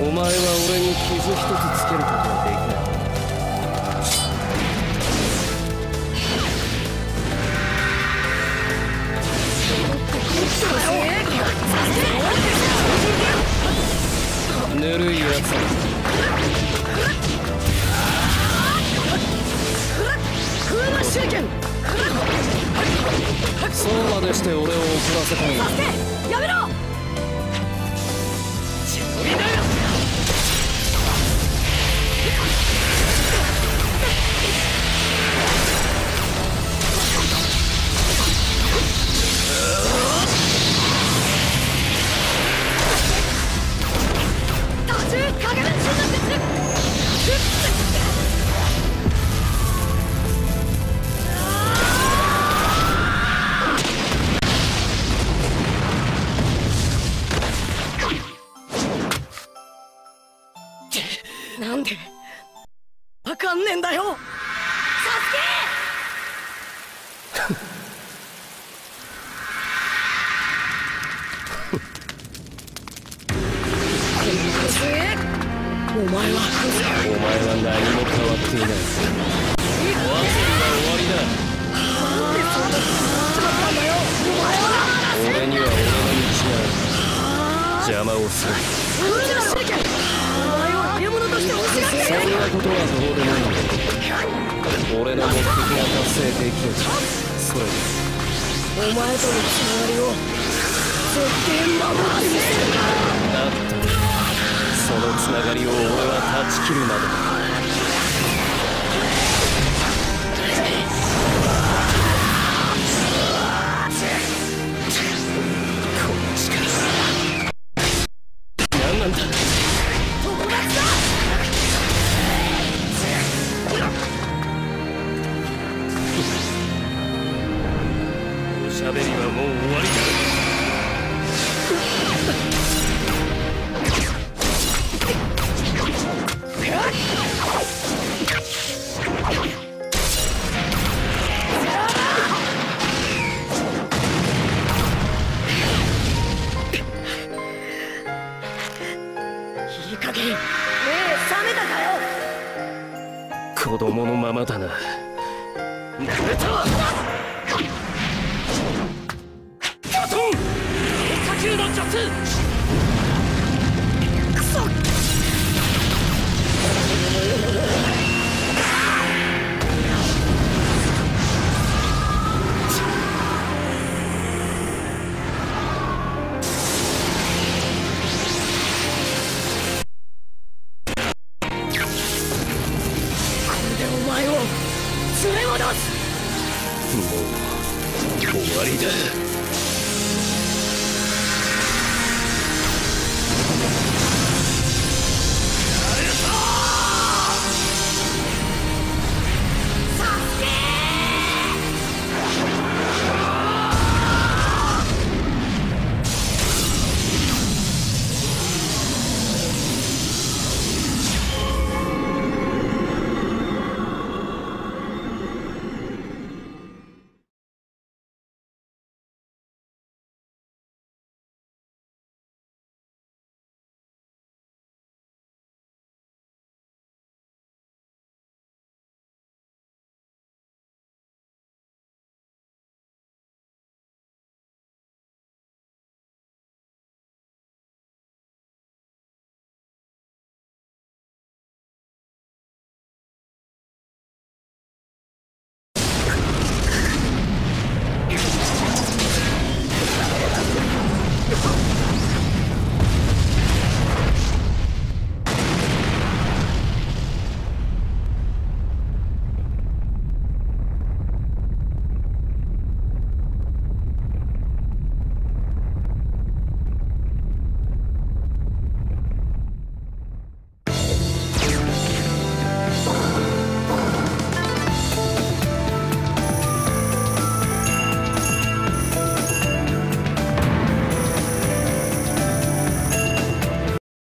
お前は俺に傷一つつけることはできない。ぬるいやつだそうまでして俺を怒らせたいかんねえんだよ。サスケ！お前は。お前は何も変わってい。ないは。終わりだ俺には。俺の道がある邪魔をするそんなことはどうでもいい俺の目的が達成できればそれですお前とのつながりを絶対守ってみせるだったらそのつながりを俺は断ち切るまで。だしゃべりはもう終わりだ子供のままだな。ルト球の術クソもう終わりだ